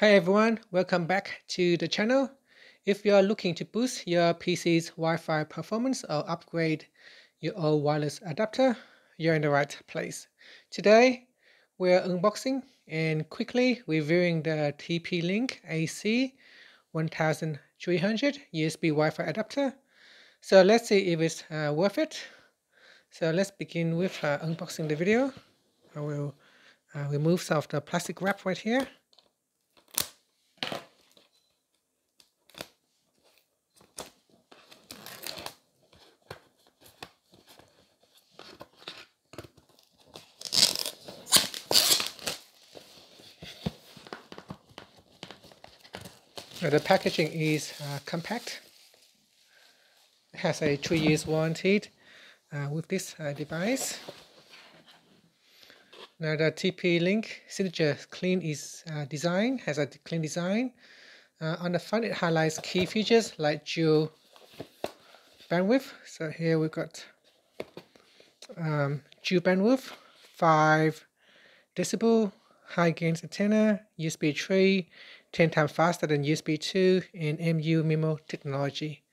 Hi everyone, welcome back to the channel. If you are looking to boost your PC's Wi-Fi performance or upgrade your old wireless adapter, you're in the right place. Today, we're unboxing and quickly reviewing the TP-Link AC 1300 USB Wi-Fi adapter. So let's see if it's uh, worth it. So let's begin with uh, unboxing the video. I will uh, remove some of the plastic wrap right here. The packaging is uh, compact. It has a three years warranty uh, with this uh, device. Now the TP-Link signature clean is uh, design has a clean design. Uh, on the front it highlights key features like dual bandwidth. So here we've got um, dual bandwidth, 5 decibel, high gain antenna, USB 3, 10 times faster than USB 2, and MU MIMO technology.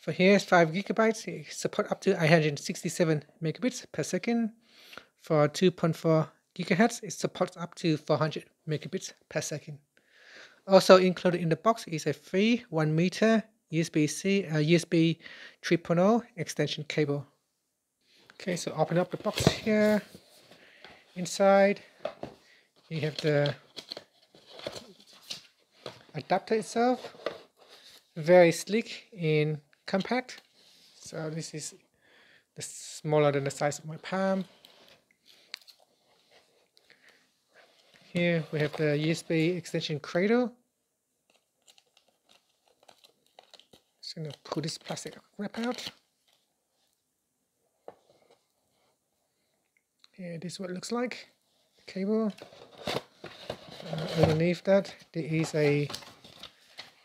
For here is 5 gigabytes, it support up to 167 megabits per second. For 2.4 gigahertz, it supports up to 400 megabits per second. Also included in the box is a free 1 meter USB-C, uh, USB 3.0 extension cable. Okay, so open up the box here. Inside, you have the adapter itself. Very sleek and compact. So this is the smaller than the size of my palm. Here we have the USB extension cradle. Just to pull this plastic wrap out. Here, this is what it looks like. The cable. Uh, underneath that, there is a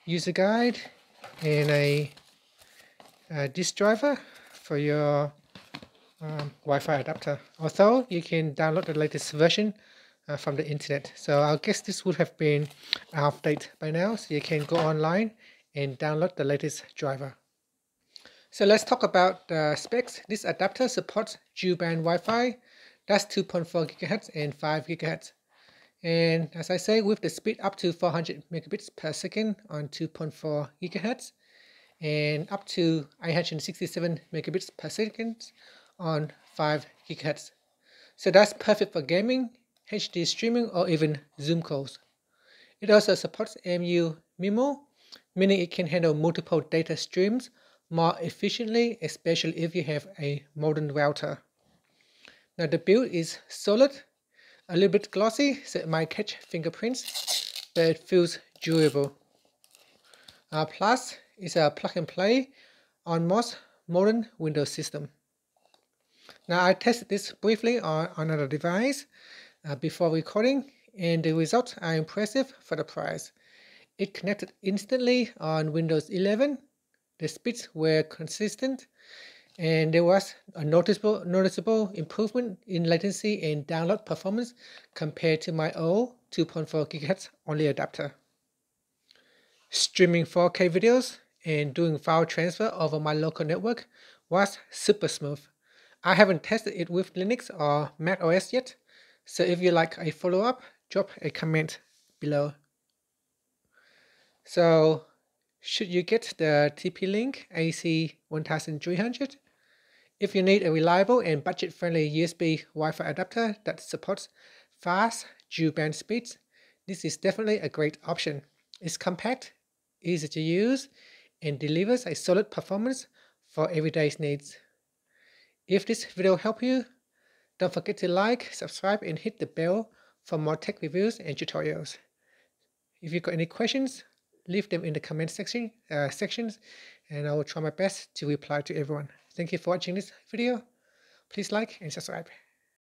user guide and a, a disk driver for your um, Wi-Fi adapter. Although you can download the latest version uh, from the internet. So I guess this would have been out of date by now. So you can go online and download the latest driver. So let's talk about the specs. This adapter supports dual band Wi-Fi. That's 2.4 gigahertz and 5 gigahertz. And as I say, with the speed up to 400 megabits per second on 2.4 gigahertz and up to 167 megabits per second on 5 gigahertz. So that's perfect for gaming HD streaming, or even Zoom calls. It also supports MU MIMO, meaning it can handle multiple data streams more efficiently, especially if you have a modern router. Now the build is solid, a little bit glossy, so it might catch fingerprints, but it feels durable. Uh, plus, it's a plug and play on most modern Windows system. Now I tested this briefly on another device uh, before recording and the results are impressive for the price. It connected instantly on Windows 11, the speeds were consistent, and there was a noticeable noticeable improvement in latency and download performance compared to my old 2.4 GHz only adapter. Streaming 4K videos and doing file transfer over my local network was super smooth. I haven't tested it with Linux or Mac OS yet, so if you like a follow-up, drop a comment below. So should you get the TP-Link AC1300? If you need a reliable and budget-friendly USB Wi-Fi adapter that supports fast dual-band speeds, this is definitely a great option. It's compact, easy to use, and delivers a solid performance for everyday needs. If this video helped you, don't forget to like, subscribe, and hit the bell for more tech reviews and tutorials. If you've got any questions, leave them in the comment section uh, sections and I will try my best to reply to everyone. Thank you for watching this video. Please like and subscribe.